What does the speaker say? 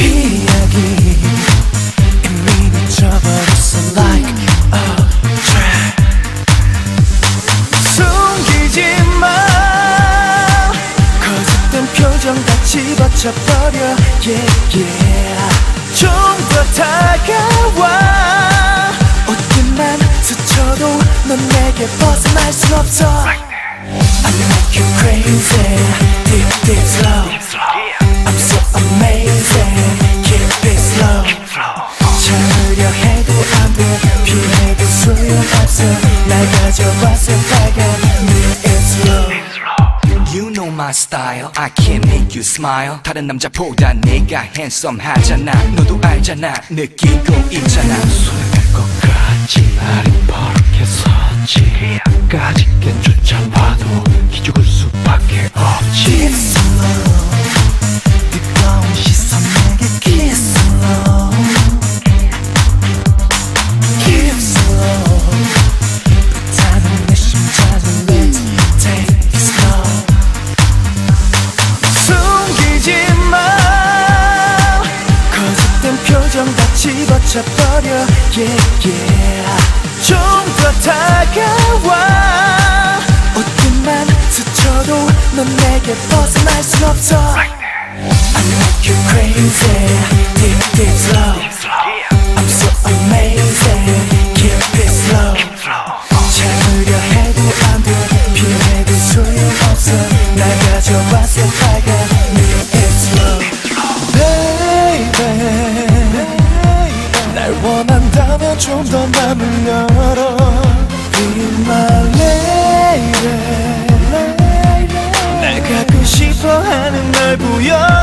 이야기 이미 늦춰버렸어 like a trap 숨기지 마 거짓된 표정 다 집어쳐버려 yeah yeah 좀더 다가와 어디만 스쳐도 넌 내게 벗어날 순 없어 smile 다른 남자보다 내가 handsome 하잖아 너도 알잖아 느끼고 있잖아 수행할 것 같지 날이 버럭해 서지 까짓 집어쳐버려 yeah yeah 좀더 다가와 어디만 스쳐도 넌 내게 벗어날 순 없어 I make you crazy Deep deep slow I'm so amazing Keep it slow 참으려 해도 안돼 피해도 소용없어 날 가져와서 좀더 맘을 열어. Be my lady 날 갖고 싶어하는 널 보여